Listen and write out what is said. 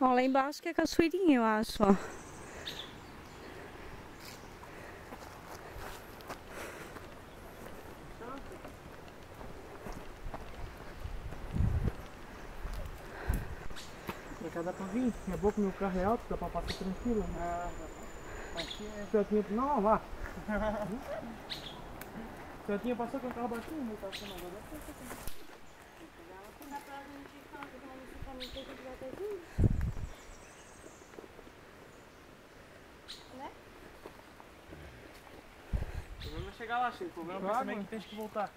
Ó, lá embaixo que é cachoeirinha, eu acho, ó. Pra cá dá pra vir. É bom que meu carro é alto, dá pra passar tranquilo. Ah, aqui é. Celtinha. Não, lá. Celtinha passou com o carro baixinho, meu carro não agora. Dá pra gente fazer nesse caminho que a gente vai ter vindo. Né? O problema é chegar lá, Chico. O problema é que tem que voltar.